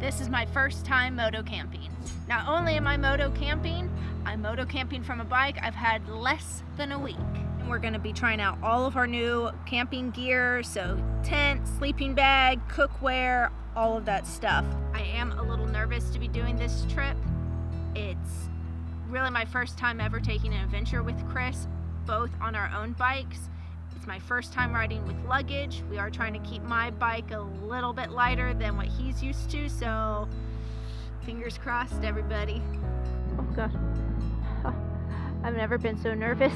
This is my first time moto camping. Not only am I moto camping, I'm moto camping from a bike I've had less than a week. And we're gonna be trying out all of our new camping gear, so tent, sleeping bag, cookware, all of that stuff. I am a little nervous to be doing this trip. It's really my first time ever taking an adventure with Chris, both on our own bikes. It's my first time riding with luggage. We are trying to keep my bike a little bit lighter than what he's used to, so fingers crossed, everybody. Oh gosh, I've never been so nervous.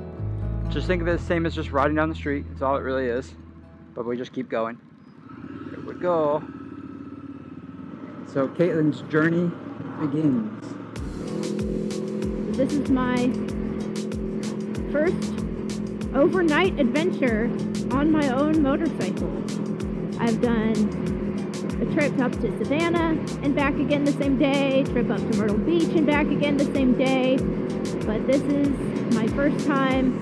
Just think of it the same as just riding down the street. That's all it really is. But we just keep going. Here we go. So Caitlyn's journey begins. This is my first overnight adventure on my own motorcycle. I've done a trip up to Savannah and back again the same day, trip up to Myrtle Beach and back again the same day. But this is my first time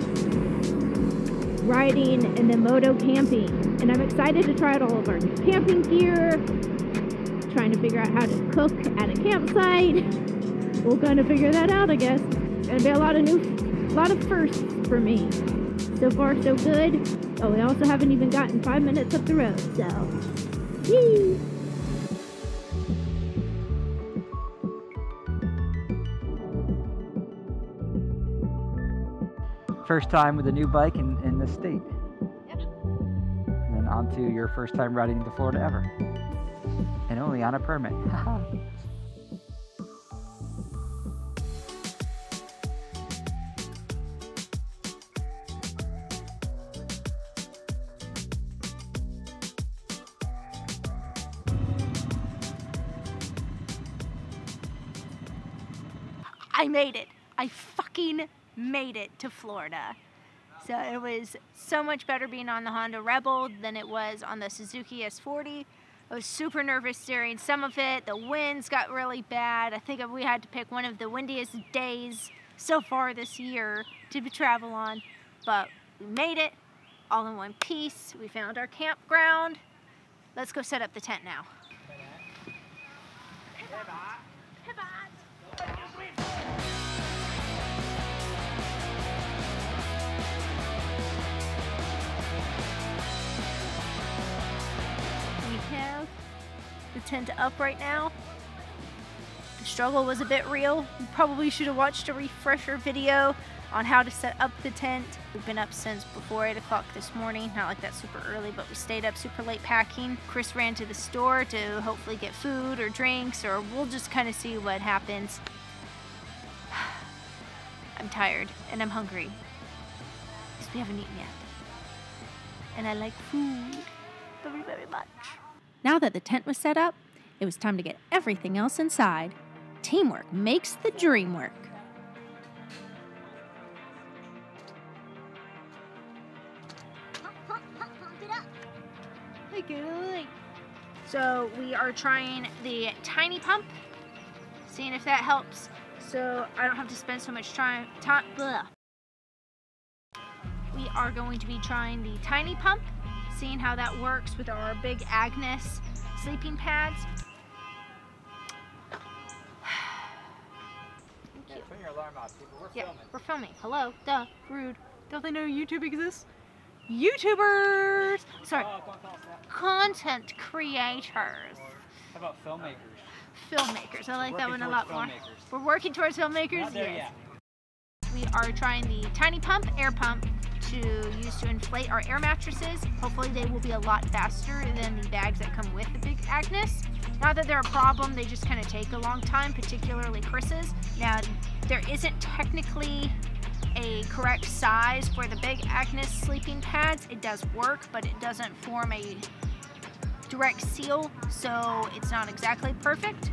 riding and then moto camping. And I'm excited to try out all of our new camping gear, trying to figure out how to cook at a campsite. We'll kind of figure that out, I guess. Gonna be a lot of new, a lot of firsts for me. So far, so good. Oh, we also haven't even gotten five minutes up the road, so. Yee! First time with a new bike in, in this state. Yep. And then on to your first time riding into Florida ever. And only on a permit. I made it. I fucking made it to Florida. So it was so much better being on the Honda Rebel than it was on the Suzuki S40. I was super nervous during some of it. The winds got really bad. I think we had to pick one of the windiest days so far this year to travel on. But we made it all in one piece. We found our campground. Let's go set up the tent now. We tent up right now. The struggle was a bit real. You probably should have watched a refresher video on how to set up the tent. We've been up since before 8 o'clock this morning. Not like that super early, but we stayed up super late packing. Chris ran to the store to hopefully get food or drinks, or we'll just kind of see what happens. I'm tired and I'm hungry because we haven't eaten yet. And I like food very, very much. Now that the tent was set up, it was time to get everything else inside. Teamwork makes the dream work. So we are trying the tiny pump, seeing if that helps. So I don't have to spend so much time. time. We are going to be trying the tiny pump, seeing how that works with our big Agnes sleeping pads. Alarm off, people. We're Yeah, we're filming. Hello, duh, rude. Don't they know YouTube exists? YouTubers! Sorry, oh, content creators. How about filmmakers? Filmmakers. I like that one a lot more. We're working towards filmmakers. There yes. We are trying the tiny pump, air pump, to use to inflate our air mattresses. Hopefully they will be a lot faster than the bags that come with the big Agnes. Not that they're a problem, they just kind of take a long time, particularly Chris's. Now, there isn't technically a correct size for the big Agnes sleeping pads. It does work, but it doesn't form a direct seal, so it's not exactly perfect.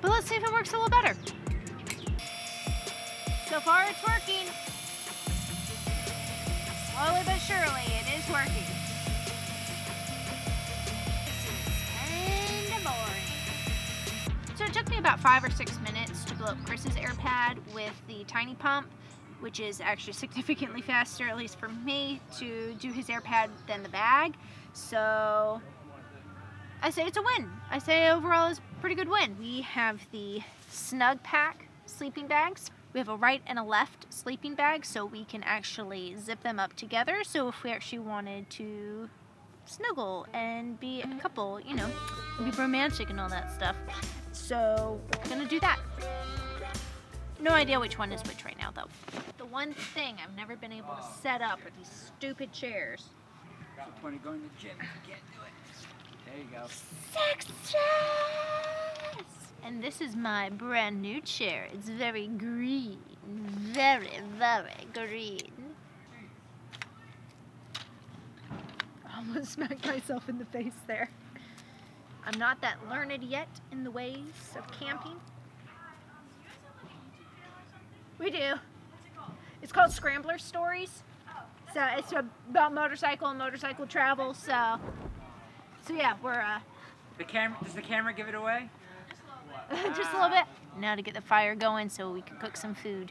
But let's see if it works a little better. So far, it's working. Slowly but surely, it is working. It took me about five or six minutes to blow up Chris's air pad with the tiny pump, which is actually significantly faster, at least for me, to do his air pad than the bag. So I say it's a win. I say overall it's a pretty good win. We have the Snugpak sleeping bags. We have a right and a left sleeping bag so we can actually zip them up together. So if we actually wanted to snuggle and be a couple, you know, be romantic and all that stuff. So we're gonna do that. No idea which one is which right now though. The one thing I've never been able to set up are these stupid chairs. What's the point of going to the gym if you can't do it? There you go. Success! And this is my brand new chair. It's very green. Very, very green. I almost smacked myself in the face there. I'm not that learned yet in the ways of camping. We do. It's called Scrambler Stories. So it's about motorcycle and motorcycle travel. So, so yeah, we're uh, The camera does the camera give it away? just a little bit. Now to get the fire going so we can cook some food.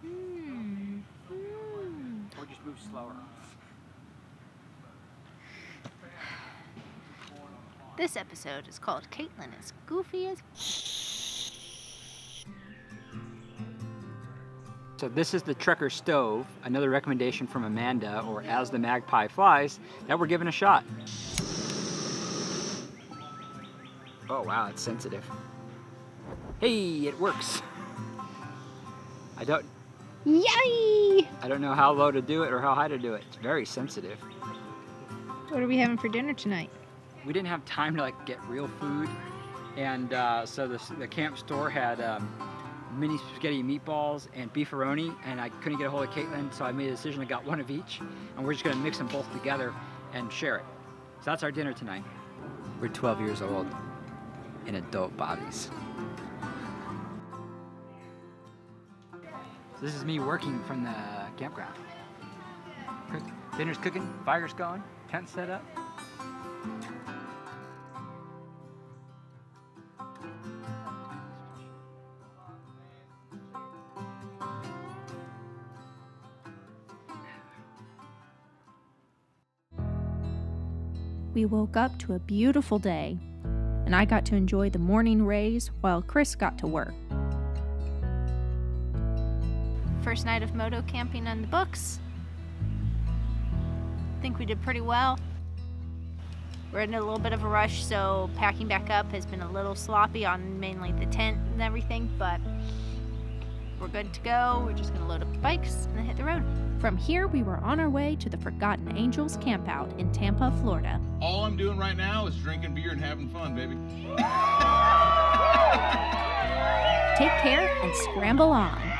Hmm. Or just move slower. This episode is called Caitlyn is Goofy as So this is the Trekker stove, another recommendation from Amanda, or As the Magpie Flies, that we're giving a shot. Oh wow, it's sensitive. Hey, it works. I don't Yay! I don't know how low to do it or how high to do it. It's very sensitive. What are we having for dinner tonight? We didn't have time to like get real food, and uh, so the, the camp store had um, mini spaghetti meatballs and beefaroni, and I couldn't get a hold of Caitlyn, so I made a decision. I got one of each, and we're just gonna mix them both together and share it. So that's our dinner tonight. We're 12 years old in adult bodies. So this is me working from the campground. Dinner's cooking, fire's going, tent set up. We woke up to a beautiful day, and I got to enjoy the morning rays while Chris got to work. First night of moto camping on the books. I think we did pretty well. We're in a little bit of a rush, so packing back up has been a little sloppy on mainly the tent and everything, but we're good to go. We're just gonna load up the bikes and then hit the road. From here, we were on our way to the Forgotten Angels campout in Tampa, Florida. All I'm doing right now is drinking beer and having fun, baby. Take care and scramble on.